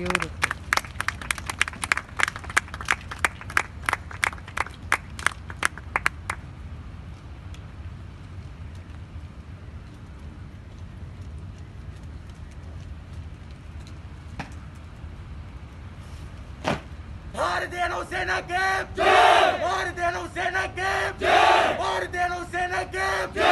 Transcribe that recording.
Beautiful. Ordem ou cena! Ordem ou cena! Ordem ou cena!